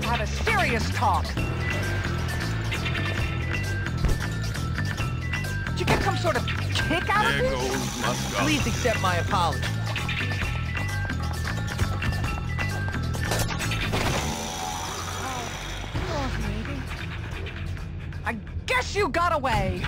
have a serious talk. Did you get some sort of kick out of this? Please accept my apology. Oh, I guess you got away.